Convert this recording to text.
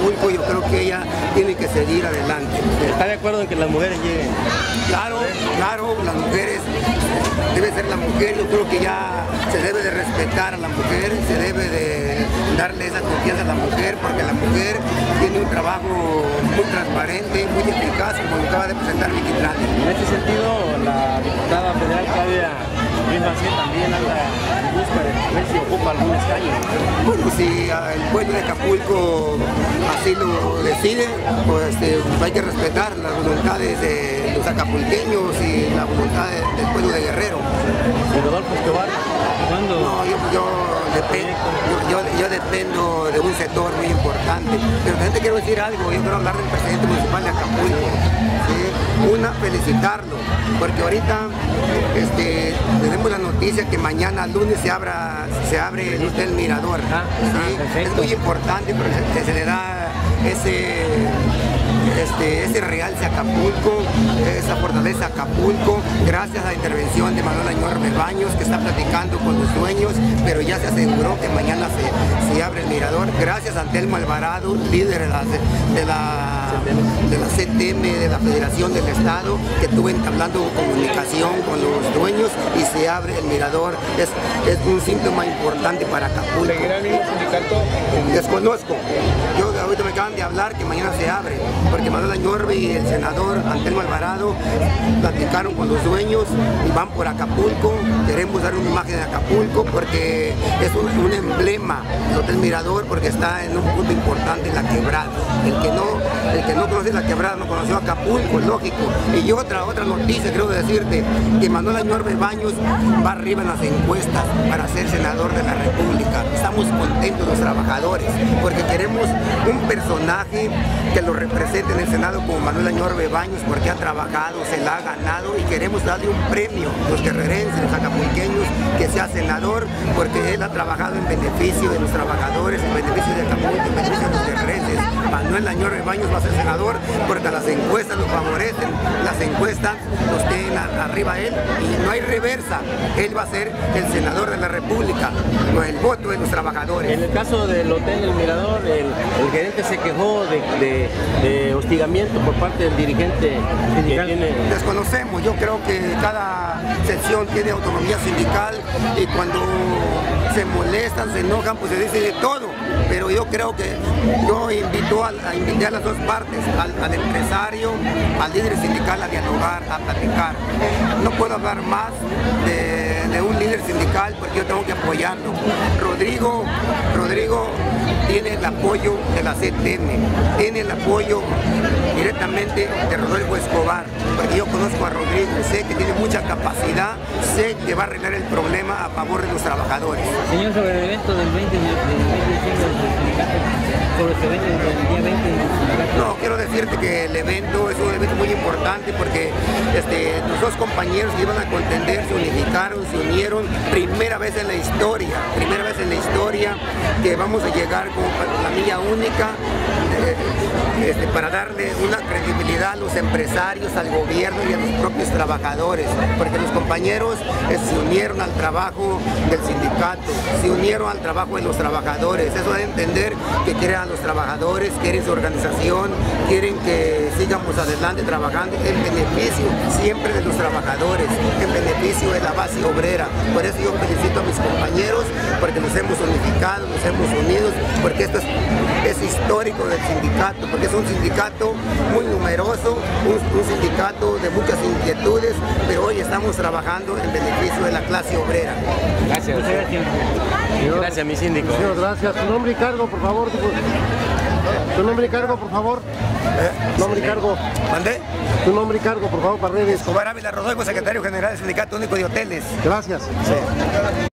Yo creo que ella tiene que seguir adelante. ¿Está de acuerdo en que las mujeres lleguen? Claro, claro, las mujeres, debe ser la mujer, yo creo que ya se debe de respetar a la mujer, se debe de darle esa confianza a la mujer, porque la mujer tiene un trabajo muy transparente, muy eficaz, como acaba de presentar Vicky. En este sentido, la diputada federal Claudia También anda en busca de ver si ocupa algún escaño. Bueno, si el pueblo de Acapulco así lo decide, pues eh, hay que respetar las voluntades de los acapulqueños y la voluntad de- del pueblo de Guerrero. Y Rodolfo Escobar, ¿cuándo? No, yo- yo dependo de un sector muy importante. Pero también te quiero decir algo, yo quiero hablar del presidente municipal de Acapulco. Felicitarlo, porque ahorita este, tenemos la noticia que mañana lunes se, abra, se abre el Hotel Mirador. Ah, ¿sí? ah. Es muy importante porque se, se le da ese este, ese realce a Acapulco, esa fortaleza Acapulco, gracias a la intervención de Manuel Añor Baños, que está platicando con los dueños, pero ya se aseguró que mañana se, se abre mirador. Gracias a Antelmo Alvarado, líder de la, de la, de la CTM, de la Federación del Estado, que estuvo entablando comunicación con los dueños y se abre el mirador. Es, es un síntoma importante para Acapulco. ¿Seguirá el mismo sindicato? Desconozco. Yo ahorita me acaban de hablar que mañana se abre, porque Manuel Añorbe y el senador Antelmo Alvarado platicaron con los dueños y van por Acapulco. Queremos dar una imagen de Acapulco porque es un, un emblema el Hotel Mirador porque está en un punto importante en la quebrada. El que no, el que no conoce la quebrada no conoció Acapulco, lógico. Y otra, otra noticia creo decirte que Manuel Añorbe Baños va arriba en las encuestas para ser senador de la República. Estamos contentos los trabajadores porque queremos un personaje que lo represente en el Senado como Manuel Añorbe Baños porque ha trabajado, se la ha ganado y queremos darle un premio los guerrerenses, los acapulqueños, que sea senador porque él ha trabajado en beneficio de los trabajadores, en beneficio de Acapulco, en beneficio de los guerrerenses. Manuel Añorbe Baños va a ser senador porque las encuestas lo favorecen, las encuestas los tienen arriba a él y no hay reversa. Él va a ser el senador de la República con el voto de los trabajadores. En el caso del Hotel El Mirador, el, el gerente se quejó de, de- de hostigamiento por parte del dirigente que tiene... Desconocemos, yo creo que cada sección tiene autonomía sindical y cuando se molestan, se enojan, pues se dice de todo. Pero yo creo que yo invito a, a- a las dos partes, al, empresario, al líder sindical a dialogar, a platicar. No puedo hablar más de, de un líder sindical porque yo tengo que apoyarlo. Rodrigo, Rodrigo tiene el apoyo de la CTM, tiene el apoyo directamente de Rodolfo Escobar, porque yo conozco a Rodrigo, sé que tiene mucha capacidad, sé que va a arreglar el problema a favor de los trabajadores. Señor, sobre el evento del 20 de, del 20 de diciembre del sindicato, sobre evento del día 20 del sindicato. No, quiero decirte que el evento es un evento muy importante porque este, los dos compañeros que iban a contender se unificaron, se unieron, primera vez en la historia, primera vez en la historia que vamos a llegar como planilla única eh, este, para darle una credibilidad a los empresarios, al gobierno y a los propios trabajadores, porque los compañeros eh, se unieron al trabajo del sindicato, se unieron al trabajo de los trabajadores, eso de entender que quieren a los trabajadores, quieren su organización, quieren que sigamos adelante trabajando en beneficio siempre de los trabajadores, en beneficio de la base obrera. Por eso yo felicito a mis compañeros, porque nos hemos unificado, nos hemos unido, porque esto es, es histórico del sindicato, porque es un sindicato muy numeroso, un, un sindicato de muchas inquietudes, pero hoy estamos trabajando en beneficio de la clase obrera. Gracias. Gracias. Gracias, mi síndico. Señor, gracias. Su nombre y cargo, por favor. Su nombre y cargo, por favor. Nombre y cargo. ¿Mandé? Su nombre y cargo, por favor, para redes. Escobar Ávila Rodolfo, secretario general del Sindicato Único de Hoteles. Gracias.